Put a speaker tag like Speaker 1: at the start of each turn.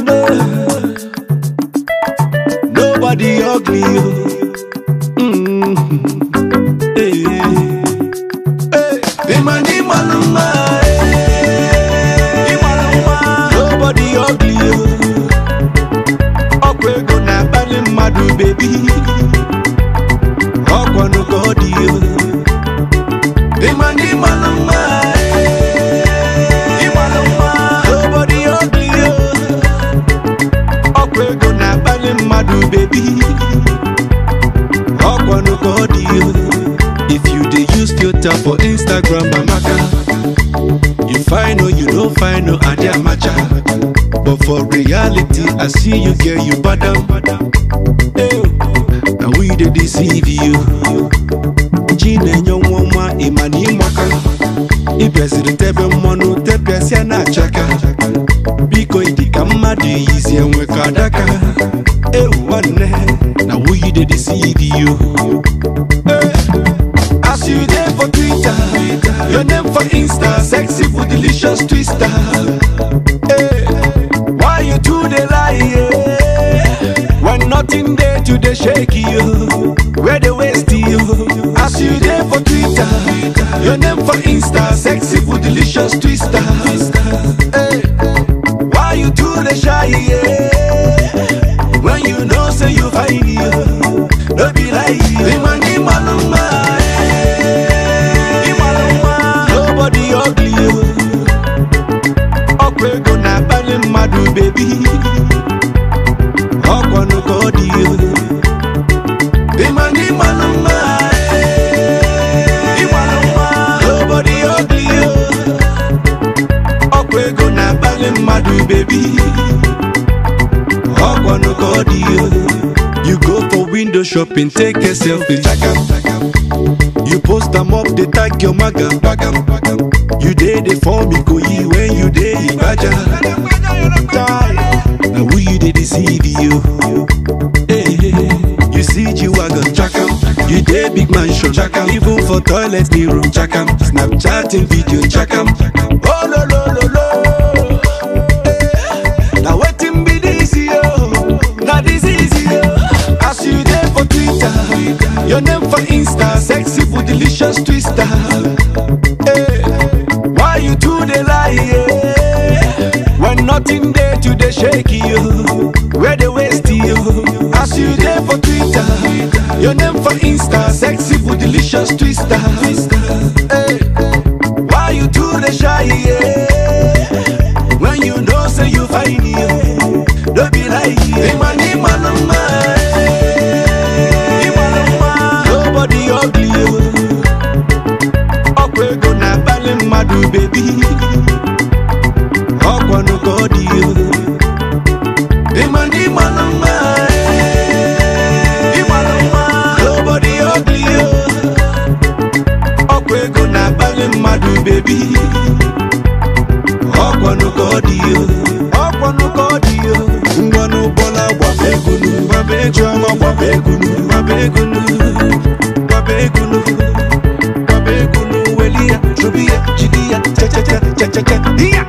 Speaker 1: no, no. Nobody ugly. Mm. Ọ dị. oh. If you dey use filter for Instagram, Amaka, you fine or you no fine or adi amacha. But for reality, I see you girl, you badam. Hey, and we dey deceive you. Chinenye nwa nwa ịmana ịmaka ịbịaziri tebe mmanụ tepịasịa na achaka biko ịdị ka mmadụ yizi enwe ka adaka ewu nwanne na wuyi dey deceive you. For Twitter, your name for Insta, sexy for delicious twister. Hey, why you do the lie? Yeah? When nothing there to the shake you, where the waste you? As you there for Twitter, your name for Insta, sexy for delicious twister. Hey, why you do the shy? Yeah? When you know say you fine You. Ọkwa ego na-akpali mmadụ bebi. Ọkwanụ ka ọ dị mma. Ọkwa ego na-akpali mmadụ bebi. Ọkwanụ ka ọ dị. You go for window shopping, take a selfie, Post them up, they tag your maga, bagam. You dey the for me, go ye when you dey ibaja. Now who you dey deceive you? Hey, you see G wagon, chakam. You dey big mansion, chakam. Even for toilet mirror, chakam. Snapchatting video, chakam. Oh lo lo lo lo. Your name for Insta, sexy for delicious twister. Hey, why you do the lie? Yeah? When nothing there to the shake you, where the waste you? As you there for Twitter, your name for Insta, sexy for delicious twister. Hey, why you do the shy? Yeah? bebi ọkwanụka ọdị ọkwanụka ọdị ngwanụ bọla gbaba egunu gbaba chiọma gbaba egunu gbaba egunu gbaba egunu gbaba egunu weli ya chụbi ya jide ya checheche checheche ya